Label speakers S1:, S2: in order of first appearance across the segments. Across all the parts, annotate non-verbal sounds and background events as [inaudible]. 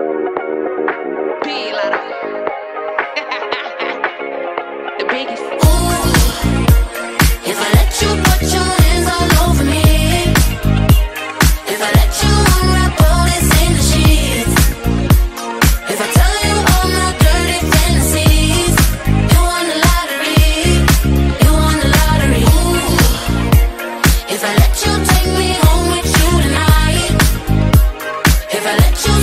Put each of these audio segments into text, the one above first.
S1: [laughs] If I let you put your hands all over me, if I let you unwrap all this in the sheets, if I tell you all my dirty fantasies, you won the lottery, you won the lottery. Ooh. If I let you take me home with you tonight, if I let you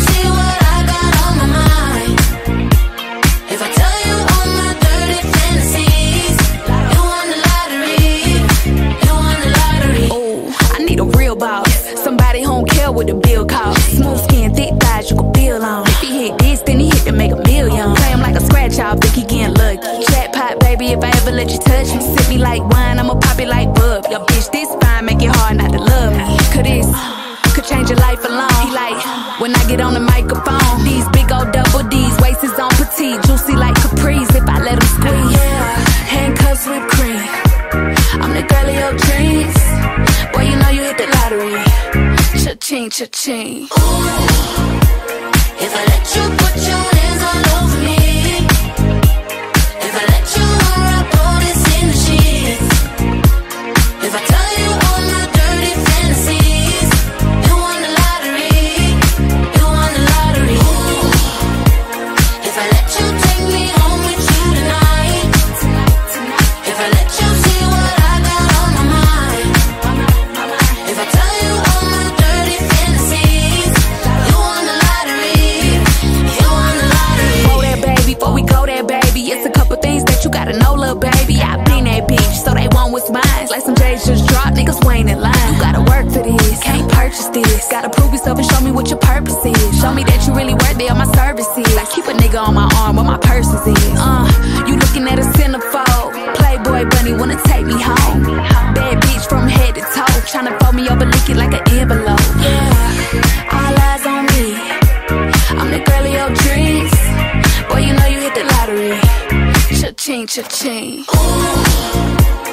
S2: real boss. Somebody home care what the bill costs. Smooth skin, thick thighs, you can feel on. If he hit this, then he hit to make a million. Play him like a scratch off, think he getting lucky. Jackpot, baby, if I ever let you touch me. Sip me like wine, I'ma pop it like bub. Your bitch this fine, make it hard not to love me. Could this, could change your life alone. He like, when I get on the microphone. Cha-ching, cha-ching.
S1: If I let you put your
S2: what's mine. Like some J's just dropped, niggas waiting in line. You gotta work for this, can't purchase this. Gotta prove yourself and show me what your purpose is. Show me that you really worth it of my services. I keep a nigga on my arm where my purse is. Uh, you looking at a centerfold. Playboy bunny wanna take me home. Bad bitch from head to toe. Tryna fold me over, lick it like an envelope. Yeah, all eyes on me. I'm the girl of your dreams. Boy, you know you hit the lottery. Cha-ching, cha-ching.
S1: Ooh,